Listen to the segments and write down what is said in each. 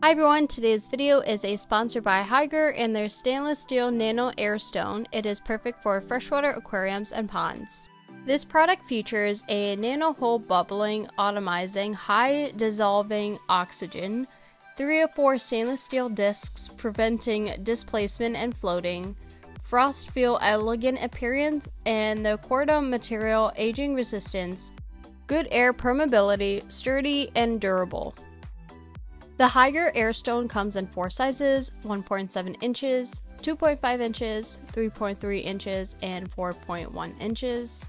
Hi everyone, today's video is a sponsor by Hygger and their stainless steel nano air stone. It is perfect for freshwater aquariums and ponds. This product features a nano hole bubbling, atomizing, high dissolving oxygen, three or four stainless steel discs preventing displacement and floating, frost feel elegant appearance, and the corundum material aging resistance, good air permeability, sturdy and durable. The Hygger Airstone comes in four sizes 1.7 inches, 2.5 inches, 3.3 inches, and 4.1 inches.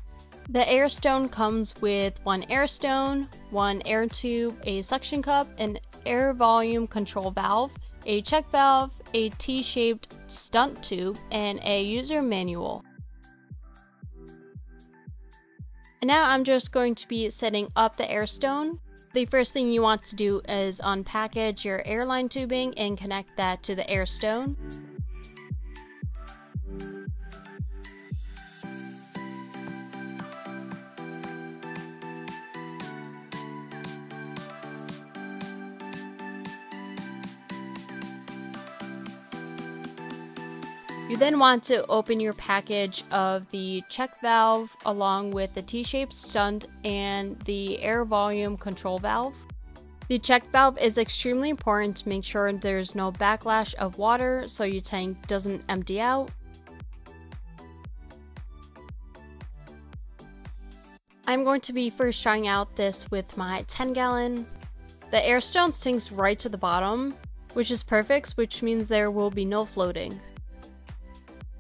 The Airstone comes with one Airstone, one air tube, a suction cup, an air volume control valve, a check valve, a T shaped shunt tube, and a user manual. And now I'm just going to be setting up the Airstone. The first thing you want to do is unpackage your airline tubing and connect that to the Airstone. You then want to open your package of the check valve along with the T-shaped shunt and the air volume control valve. The check valve is extremely important to make sure there's no backlash of water so your tank doesn't empty out. I'm going to be first trying out this with my 10 gallon. The airstone sinks right to the bottom, which is perfect, which means there will be no floating.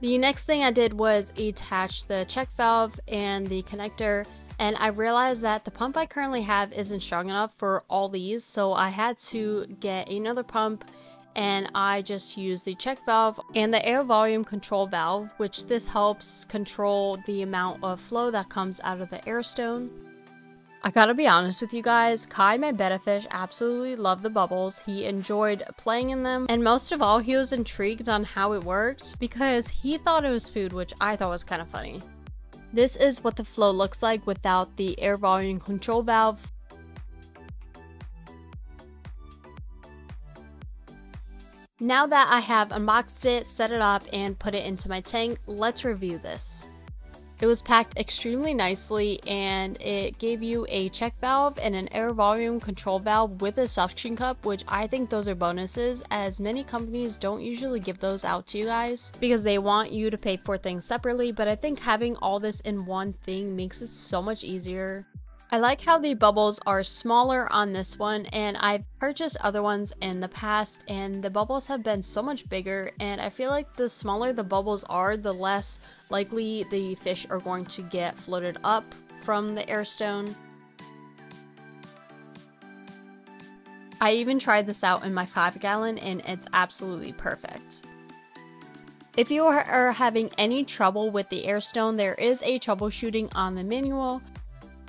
The next thing I did was attach the check valve and the connector and I realized that the pump I currently have isn't strong enough for all these so I had to get another pump and I just used the check valve and the air volume control valve which this helps control the amount of flow that comes out of the air stone. I gotta be honest with you guys, Kai, my betta fish, absolutely loved the bubbles. He enjoyed playing in them, and most of all, he was intrigued on how it worked because he thought it was food, which I thought was kind of funny. This is what the flow looks like without the air volume control valve. Now that I have unboxed it, set it up, and put it into my tank, let's review this. It was packed extremely nicely and it gave you a check valve and an air volume control valve with a suction cup, which I think those are bonuses as many companies don't usually give those out to you guys because they want you to pay for things separately. But I think having all this in one thing makes it so much easier. I like how the bubbles are smaller on this one and I've purchased other ones in the past and the bubbles have been so much bigger and I feel like the smaller the bubbles are the less likely the fish are going to get floated up from the airstone. I even tried this out in my 5 gallon and it's absolutely perfect. If you are having any trouble with the airstone, there is a troubleshooting on the manual.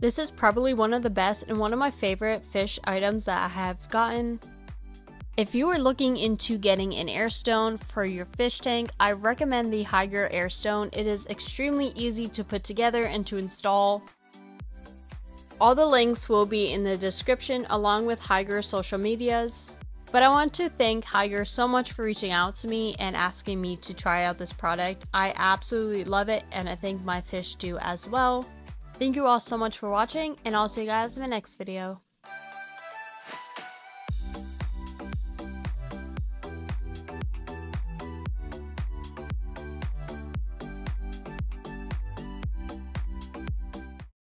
This is probably one of the best and one of my favorite fish items that I have gotten. If you are looking into getting an airstone for your fish tank, I recommend the Hygger Airstone. It is extremely easy to put together and to install. All the links will be in the description along with Hygger's social medias. But I want to thank Hygger so much for reaching out to me and asking me to try out this product. I absolutely love it and I think my fish do as well. Thank you all so much for watching, and I'll see you guys in my next video.